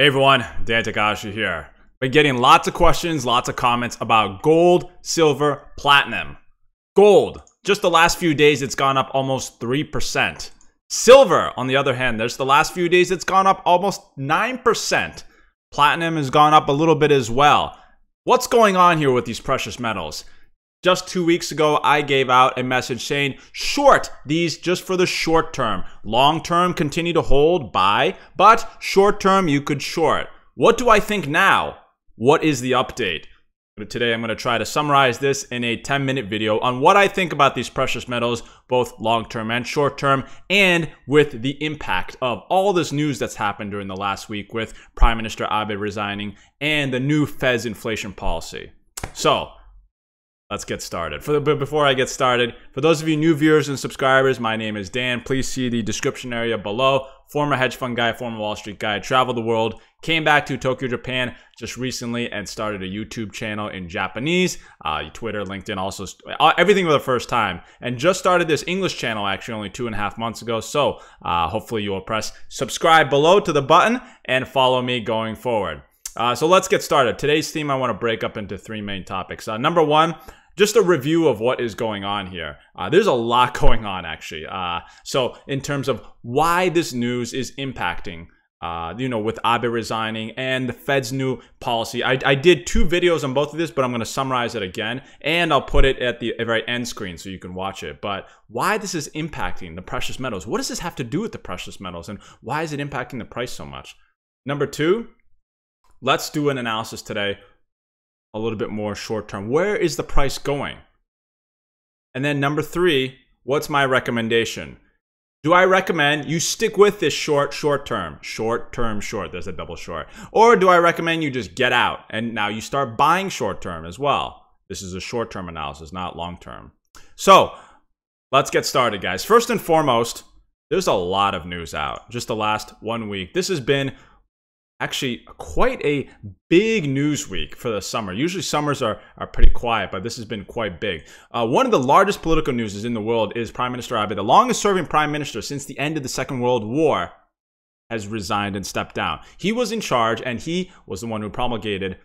Hey everyone, Dan Takahashi here. Been getting lots of questions, lots of comments about gold, silver, platinum. Gold, just the last few days it's gone up almost 3%. Silver, on the other hand, there's the last few days it's gone up almost 9%. Platinum has gone up a little bit as well. What's going on here with these precious metals? Just two weeks ago, I gave out a message saying short these just for the short term. Long term, continue to hold, buy, but short term, you could short. What do I think now? What is the update? Today, I'm going to try to summarize this in a 10 minute video on what I think about these precious metals, both long term and short term, and with the impact of all this news that's happened during the last week with Prime Minister Abe resigning and the new Fed's inflation policy. So, let's get started. For the, but before I get started, for those of you new viewers and subscribers, my name is Dan. Please see the description area below. Former hedge fund guy, former Wall Street guy, traveled the world, came back to Tokyo, Japan just recently and started a YouTube channel in Japanese, uh, Twitter, LinkedIn, also uh, everything for the first time. And just started this English channel actually only two and a half months ago. So uh, hopefully you will press subscribe below to the button and follow me going forward. Uh, so let's get started. Today's theme I want to break up into three main topics. Uh, number one, just a review of what is going on here. Uh, there's a lot going on, actually. Uh, so, in terms of why this news is impacting, uh, you know, with Abe resigning and the Fed's new policy. I, I did two videos on both of this, but I'm going to summarize it again, and I'll put it at the very end screen so you can watch it. But why this is impacting the precious metals? What does this have to do with the precious metals, and why is it impacting the price so much? Number two, let's do an analysis today a little bit more short term. Where is the price going? And then number three, what's my recommendation? Do I recommend you stick with this short, short term, short term, short? There's a double short. Or do I recommend you just get out and now you start buying short term as well? This is a short term analysis, not long term. So let's get started, guys. First and foremost, there's a lot of news out just the last one week. This has been actually quite a big news week for the summer. Usually summers are, are pretty quiet, but this has been quite big. Uh, one of the largest political news in the world is Prime Minister Abe, the longest serving prime minister since the end of the Second World War, has resigned and stepped down. He was in charge and he was the one who promulgated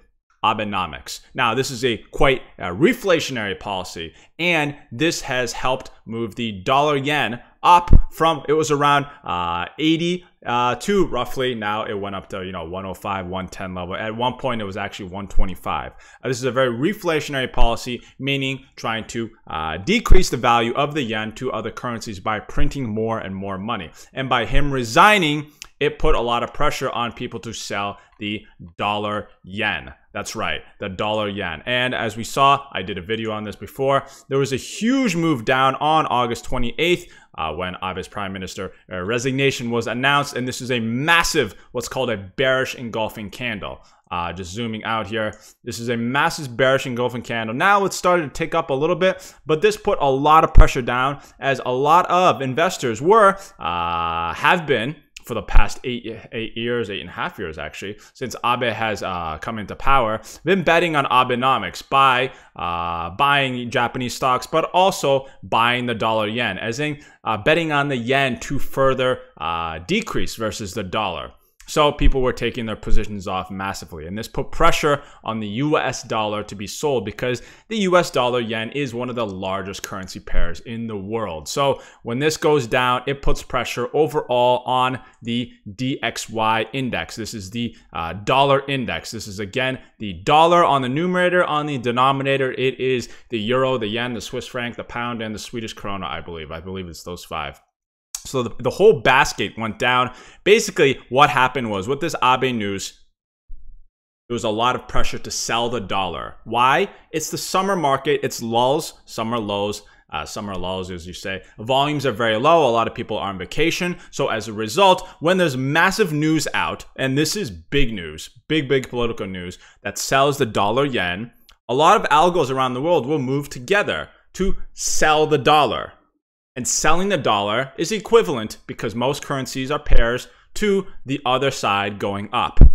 Abenomics. Now, this is a quite uh, reflationary policy, and this has helped move the dollar yen up from it was around uh, 80 uh, to roughly now it went up to you know 105 110 level at one point it was actually 125 uh, this is a very reflationary policy meaning trying to uh, decrease the value of the yen to other currencies by printing more and more money and by him resigning it put a lot of pressure on people to sell the dollar yen. That's right, the dollar yen. And as we saw, I did a video on this before, there was a huge move down on August 28th uh, when Abe's prime minister uh, resignation was announced. And this is a massive, what's called a bearish engulfing candle. Uh, just zooming out here, this is a massive bearish engulfing candle. Now it's started to tick up a little bit, but this put a lot of pressure down as a lot of investors were, uh, have been, for the past eight eight years, eight and a half years actually, since Abe has uh, come into power, been betting on Abenomics by uh, buying Japanese stocks, but also buying the dollar yen, as in uh, betting on the yen to further uh, decrease versus the dollar. So people were taking their positions off massively. And this put pressure on the US dollar to be sold because the US dollar yen is one of the largest currency pairs in the world. So when this goes down, it puts pressure overall on the DXY index. This is the uh, dollar index. This is again the dollar on the numerator, on the denominator, it is the euro, the yen, the Swiss franc, the pound, and the Swedish krona, I believe. I believe it's those five. So the, the whole basket went down. Basically, what happened was with this Abe news, there was a lot of pressure to sell the dollar. Why? It's the summer market. It's lulls, summer lows. Uh, summer lulls, as you say. Volumes are very low. A lot of people are on vacation. So as a result, when there's massive news out, and this is big news, big, big political news that sells the dollar yen, a lot of algos around the world will move together to sell the dollar. And selling the dollar is equivalent because most currencies are pairs to the other side going up. If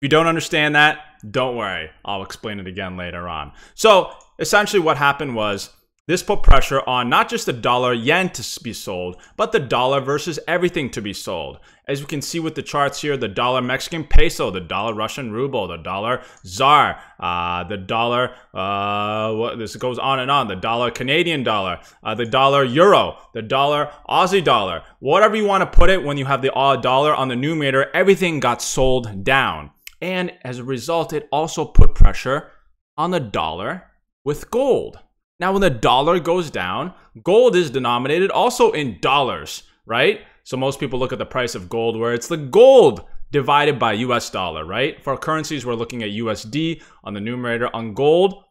you don't understand that, don't worry. I'll explain it again later on. So essentially what happened was This put pressure on not just the dollar yen to be sold, but the dollar versus everything to be sold. As we can see with the charts here, the dollar Mexican peso, the dollar Russian ruble, the dollar ZAR, uh, the dollar, uh, what, this goes on and on, the dollar Canadian dollar, uh, the dollar euro, the dollar Aussie dollar, whatever you want to put it when you have the dollar on the numerator, everything got sold down. And as a result, it also put pressure on the dollar with gold. Now, when the dollar goes down, gold is denominated also in dollars, right? So most people look at the price of gold where it's the gold divided by US dollar, right? For currencies, we're looking at USD on the numerator. On gold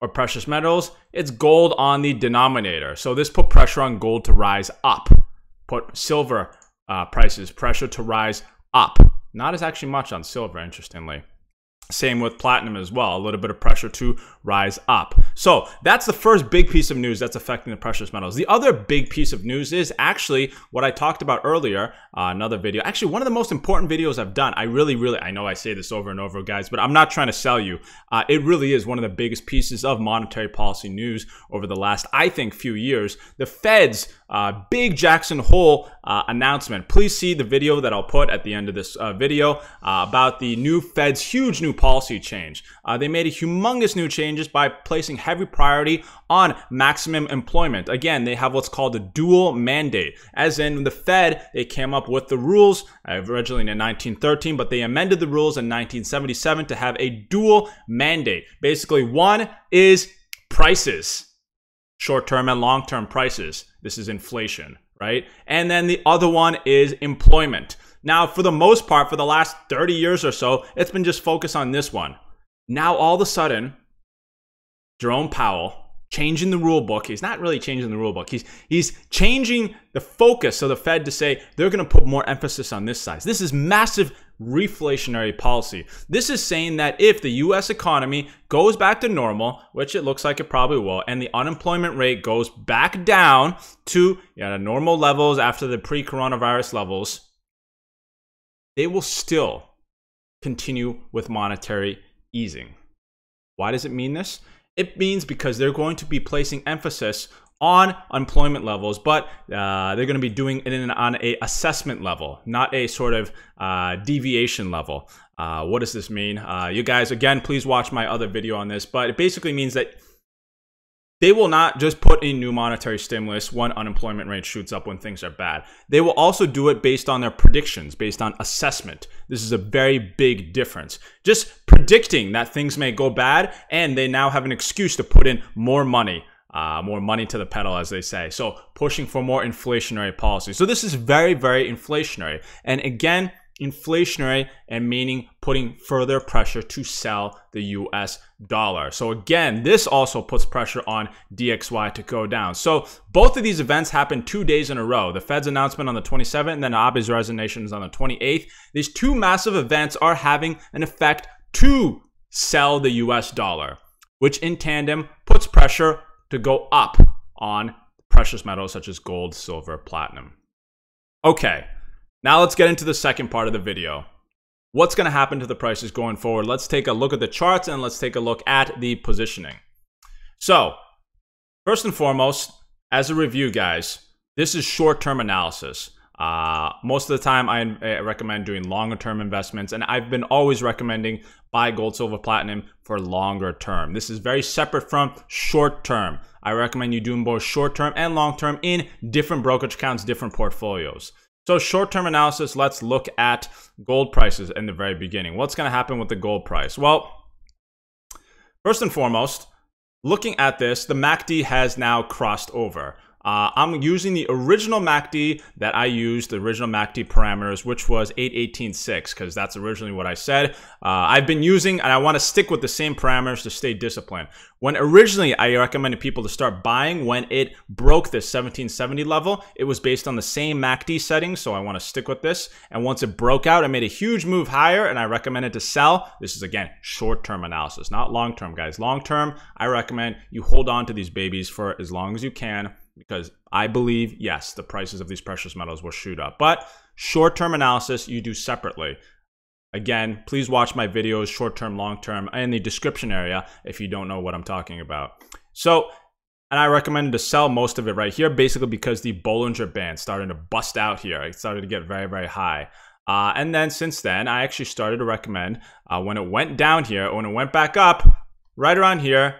or precious metals, it's gold on the denominator. So this put pressure on gold to rise up. Put silver uh, prices pressure to rise up. Not as actually much on silver, interestingly. Same with platinum as well, a little bit of pressure to rise up. So that's the first big piece of news that's affecting the precious metals. The other big piece of news is actually what I talked about earlier, uh, another video. Actually, one of the most important videos I've done. I really, really, I know I say this over and over, guys, but I'm not trying to sell you. Uh, it really is one of the biggest pieces of monetary policy news over the last, I think, few years. The Fed's uh, big Jackson Hole uh, announcement. Please see the video that I'll put at the end of this uh, video uh, about the new Fed's huge new policy change. Uh, they made a humongous new changes by placing heavy priority on maximum employment. Again, they have what's called a dual mandate, as in the Fed, they came up with the rules uh, originally in 1913, but they amended the rules in 1977 to have a dual mandate. Basically, one is prices short term and long term prices. This is inflation, right? And then the other one is employment. Now, for the most part, for the last 30 years or so, it's been just focused on this one. Now, all of a sudden, Jerome Powell changing the rule book. He's not really changing the rule book. He's he's changing the focus of the Fed to say they're going to put more emphasis on this size. This is massive reflationary policy. This is saying that if the US economy goes back to normal, which it looks like it probably will, and the unemployment rate goes back down to normal levels after the pre-coronavirus levels, they will still continue with monetary easing. Why does it mean this? It means because they're going to be placing emphasis on unemployment levels, but uh, they're going to be doing it on a assessment level, not a sort of uh, deviation level. Uh, what does this mean? Uh, you guys, again, please watch my other video on this, but it basically means that they will not just put in new monetary stimulus when unemployment rate shoots up when things are bad. They will also do it based on their predictions, based on assessment. This is a very big difference. Just predicting that things may go bad, and they now have an excuse to put in more money. Uh, more money to the pedal, as they say. So, pushing for more inflationary policy. So, this is very, very inflationary. And again, inflationary and meaning putting further pressure to sell the US dollar. So again, this also puts pressure on DXY to go down. So both of these events happened two days in a row. The Fed's announcement on the 27th and then Abe's resignation is on the 28th. These two massive events are having an effect to sell the US dollar, which in tandem puts pressure to go up on precious metals such as gold, silver, platinum. Okay, now let's get into the second part of the video. What's going to happen to the prices going forward? Let's take a look at the charts and let's take a look at the positioning. So, first and foremost, as a review, guys, this is short-term analysis. Uh, most of the time, I recommend doing longer term investments, and I've been always recommending buy gold, silver, platinum for longer term. This is very separate from short term. I recommend you doing both short term and long term in different brokerage accounts, different portfolios. So short-term analysis, let's look at gold prices in the very beginning. What's going to happen with the gold price? Well, first and foremost, looking at this, the MACD has now crossed over. Uh, I'm using the original MACD that I used, the original MACD parameters, which was 818.6, because that's originally what I said. Uh, I've been using, and I want to stick with the same parameters to stay disciplined. When originally I recommended people to start buying when it broke this 1770 level, it was based on the same MACD settings, so I want to stick with this. And once it broke out, I made a huge move higher, and I recommended to sell. This is, again, short-term analysis, not long-term, guys. Long-term, I recommend you hold on to these babies for as long as you can because I believe, yes, the prices of these precious metals will shoot up. But short term analysis, you do separately. Again, please watch my videos, short term, long term, in the description area if you don't know what I'm talking about. So, And I recommend to sell most of it right here, basically because the Bollinger Band started to bust out here. It started to get very, very high. Uh, and then since then, I actually started to recommend uh, when it went down here, when it went back up, right around here,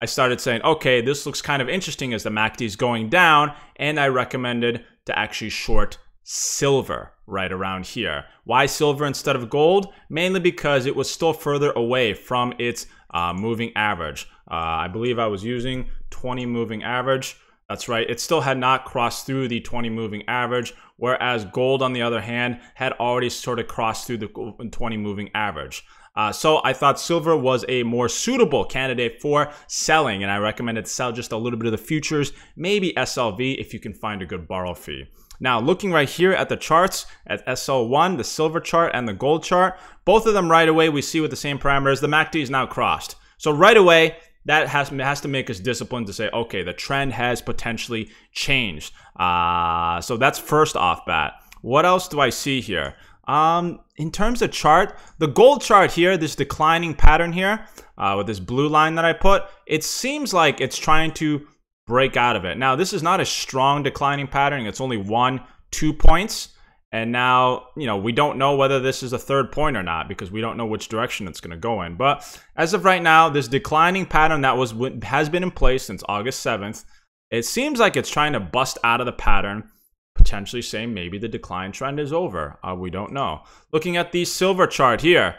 I started saying, okay, this looks kind of interesting as the MACD is going down, and I recommended to actually short silver right around here. Why silver instead of gold? Mainly because it was still further away from its uh, moving average. Uh, I believe I was using 20 moving average. That's right, it still had not crossed through the 20 moving average, whereas gold, on the other hand, had already sort of crossed through the 20 moving average. Uh, so I thought silver was a more suitable candidate for selling, and I recommended to sell just a little bit of the futures, maybe SLV if you can find a good borrow fee. Now, looking right here at the charts, at SL1, the silver chart, and the gold chart, both of them right away we see with the same parameters, the MACD is now crossed. So right away, that has, has to make us disciplined to say, okay, the trend has potentially changed. Uh, so that's first off bat. What else do I see here? Um, in terms of chart, the gold chart here, this declining pattern here, uh, with this blue line that I put, it seems like it's trying to break out of it. Now, this is not a strong declining pattern. It's only one, two points. And now, you know, we don't know whether this is a third point or not because we don't know which direction it's going to go in. But as of right now, this declining pattern that was has been in place since August 7th, it seems like it's trying to bust out of the pattern potentially saying maybe the decline trend is over. Uh, we don't know. Looking at the silver chart here,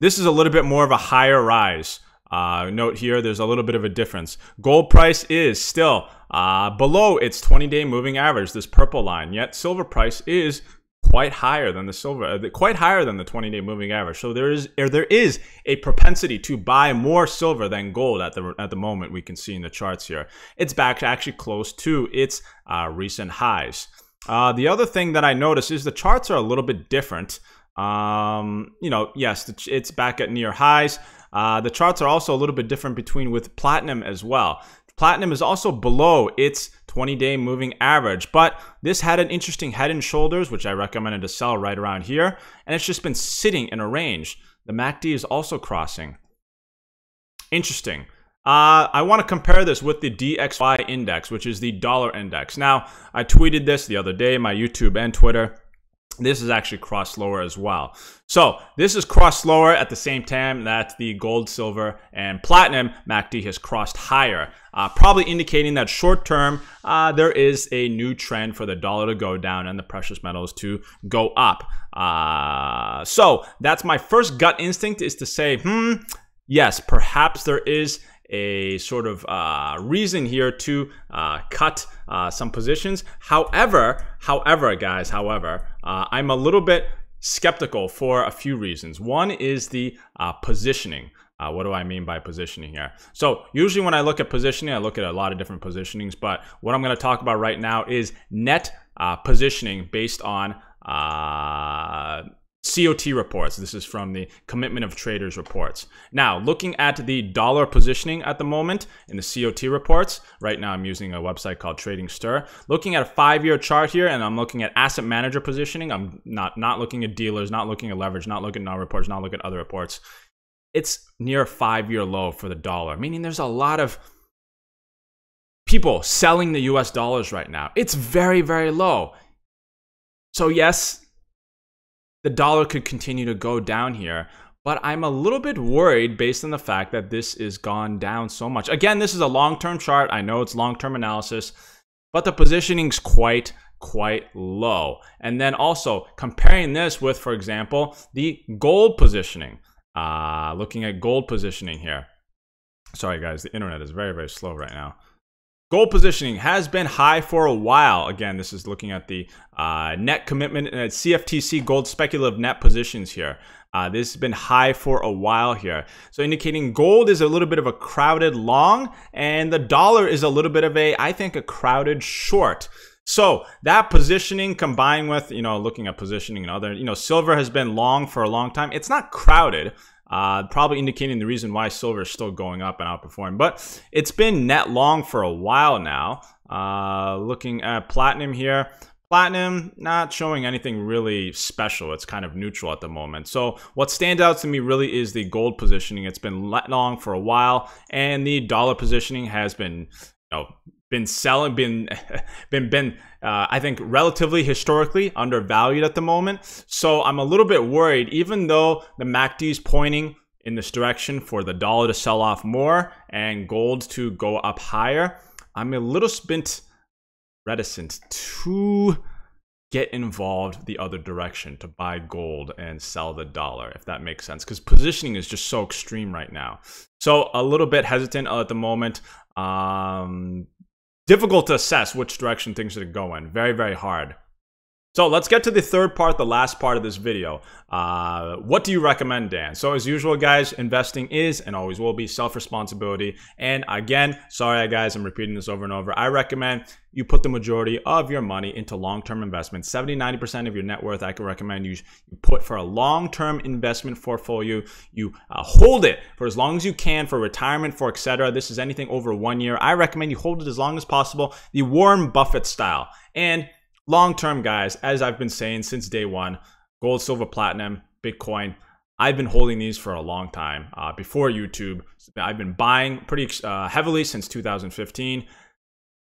this is a little bit more of a higher rise. Uh, note here, there's a little bit of a difference. Gold price is still uh, below its 20-day moving average, this purple line. Yet silver price is quite higher than the silver, uh, quite higher than the 20-day moving average. So there is there is a propensity to buy more silver than gold at the at the moment. We can see in the charts here. It's back actually close to its uh, recent highs. Uh, the other thing that I notice is the charts are a little bit different. Um, you know, yes, it's back at near highs. Uh, the charts are also a little bit different between with platinum as well. Platinum is also below its 20 day moving average, but this had an interesting head and shoulders, which I recommended to sell right around here, and it's just been sitting in a range. The MACD is also crossing. Interesting. Uh, I want to compare this with the DXY index, which is the dollar index. Now, I tweeted this the other day, my YouTube and Twitter this is actually crossed lower as well. So this is crossed lower at the same time that the gold, silver, and platinum MACD has crossed higher, uh, probably indicating that short term uh, there is a new trend for the dollar to go down and the precious metals to go up. Uh, so that's my first gut instinct is to say, hmm, yes, perhaps there is a sort of uh, reason here to uh, cut uh, some positions. However, however, guys, however, uh, I'm a little bit skeptical for a few reasons. One is the uh, positioning. Uh, what do I mean by positioning here? So usually when I look at positioning, I look at a lot of different positionings, but what I'm going to talk about right now is net uh, positioning based on COT reports. This is from the Commitment of Traders reports. Now, looking at the dollar positioning at the moment in the COT reports, right now I'm using a website called Tradingster. Looking at a five-year chart here, and I'm looking at asset manager positioning. I'm not not looking at dealers, not looking at leverage, not looking at non reports, not looking at other reports. It's near a five-year low for the dollar, meaning there's a lot of people selling the US dollars right now. It's very, very low. So yes, the dollar could continue to go down here. But I'm a little bit worried based on the fact that this is gone down so much. Again, this is a long-term chart. I know it's long-term analysis, but the positioning's quite quite low. And then also comparing this with, for example, the gold positioning. Uh, looking at gold positioning here. Sorry, guys, the internet is very, very slow right now. Gold positioning has been high for a while. Again, this is looking at the uh, net commitment and CFTC gold speculative net positions here. Uh, this has been high for a while here. So indicating gold is a little bit of a crowded long and the dollar is a little bit of a, I think, a crowded short. So that positioning combined with, you know, looking at positioning and other, you know, silver has been long for a long time. It's not crowded uh, probably indicating the reason why silver is still going up and outperforming. But it's been net long for a while now. Uh, looking at platinum here, Platinum, not showing anything really special. It's kind of neutral at the moment. So what stands out to me really is the gold positioning. It's been long for a while, and the dollar positioning has been, you know, been selling, been, been, been, uh, I think relatively historically undervalued at the moment. So I'm a little bit worried, even though the MACD is pointing in this direction for the dollar to sell off more and gold to go up higher. I'm a little bit reticent to get involved the other direction to buy gold and sell the dollar if that makes sense because positioning is just so extreme right now so a little bit hesitant at the moment um difficult to assess which direction things are going. very very hard so let's get to the third part, the last part of this video. Uh, what do you recommend, Dan? So as usual, guys, investing is and always will be self-responsibility. And again, sorry, guys, I'm repeating this over and over. I recommend you put the majority of your money into long-term investments. 70, 90% of your net worth, I can recommend you, put for a long-term investment portfolio. You uh, hold it for as long as you can for retirement, for etc. This is anything over one year. I recommend you hold it as long as possible, the Warren Buffett style. And long term, guys, as I've been saying since day one, gold, silver, platinum, Bitcoin. I've been holding these for a long time. Uh, before YouTube, I've been buying pretty uh, heavily since 2015.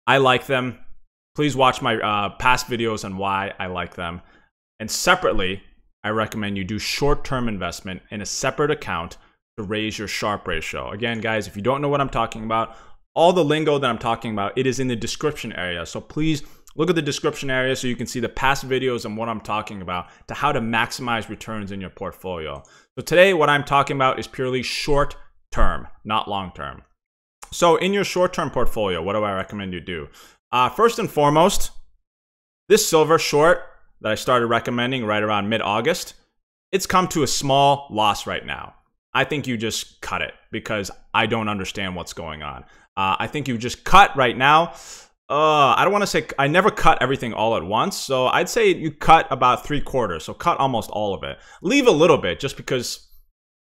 I like them. Please watch my uh, past videos on why I like them. And separately, I recommend you do short term investment in a separate account to raise your Sharpe ratio. Again, guys, if you don't know what I'm talking about, all the lingo that I'm talking about, it is in the description area. So please Look at the description area so you can see the past videos and what I'm talking about to how to maximize returns in your portfolio. So today what I'm talking about is purely short term, not long term. So in your short term portfolio, what do I recommend you do? Uh, first and foremost, this silver short that I started recommending right around mid-August, it's come to a small loss right now. I think you just cut it because I don't understand what's going on. Uh, I think you just cut right now uh, I don't want to say I never cut everything all at once. So I'd say you cut about three quarters. So cut almost all of it. Leave a little bit just because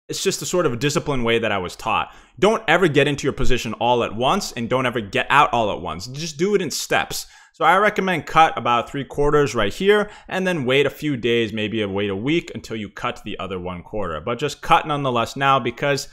it's just a sort of disciplined way that I was taught. Don't ever get into your position all at once and don't ever get out all at once. Just do it in steps. So I recommend cut about three quarters right here and then wait a few days, maybe wait a week until you cut the other one quarter. But just cut nonetheless now because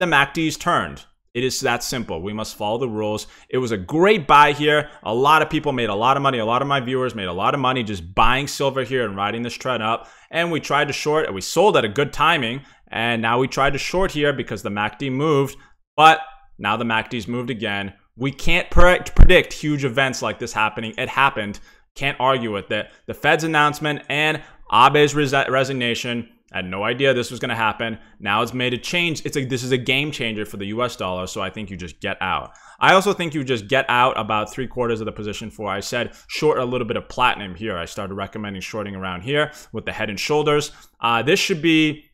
the MACD's turned. It is that simple. We must follow the rules. It was a great buy here. A lot of people made a lot of money. A lot of my viewers made a lot of money just buying silver here and riding this trend up. And we tried to short and we sold at a good timing. And now we tried to short here because the MACD moved. But now the MACD's moved again. We can't predict huge events like this happening. It happened. Can't argue with it. The Fed's announcement and Abe's resignation I had no idea this was going to happen. Now it's made a change. It's like this is a game changer for the US dollar, so I think you just get out. I also think you just get out about three quarters of the position for. I said short a little bit of platinum here. I started recommending shorting around here with the head and shoulders. Uh, this should be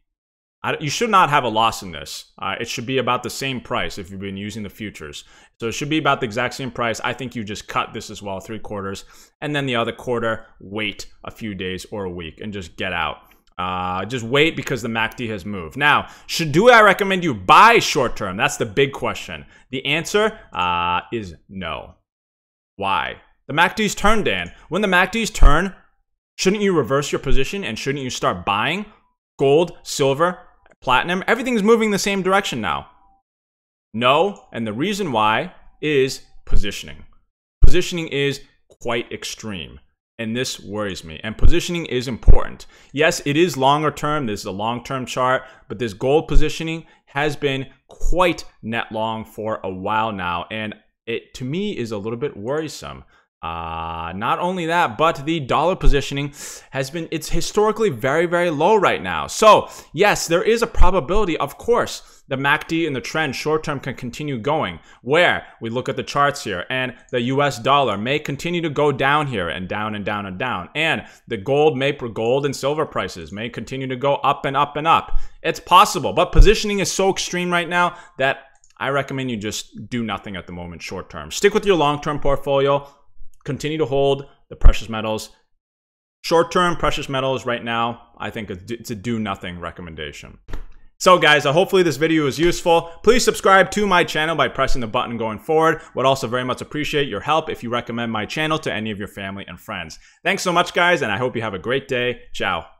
you should not have a loss in this. Uh, it should be about the same price if you've been using the futures. So it should be about the exact same price. I think you just cut this as well, three quarters, and then the other quarter, wait a few days or a week and just get out. Uh, just wait because the MACD has moved. Now, should do I recommend you buy short term? That's the big question. The answer uh, is no. Why? The MACD's turn, Dan. When the MACD's turn, shouldn't you reverse your position and shouldn't you start buying gold, silver, platinum? Everything's moving the same direction now. No, and the reason why is positioning. Positioning is quite extreme. And this worries me. And positioning is important. Yes, it is longer term. This is a long term chart, but this gold positioning has been quite net long for a while now. And it, to me, is a little bit worrisome. Uh, not only that, but the dollar positioning has been, it's historically very, very low right now. So, yes, there is a probability, of course, the MACD and the trend short term can continue going. Where we look at the charts here, and the US dollar may continue to go down here and down and down and down. And the gold may gold and silver prices may continue to go up and up and up. It's possible, but positioning is so extreme right now that I recommend you just do nothing at the moment short term. Stick with your long term portfolio, continue to hold the precious metals. Short term precious metals right now, I think it's a do nothing recommendation. So guys, uh, hopefully this video was useful. Please subscribe to my channel by pressing the button going forward. Would also very much appreciate your help if you recommend my channel to any of your family and friends. Thanks so much guys, and I hope you have a great day. Ciao.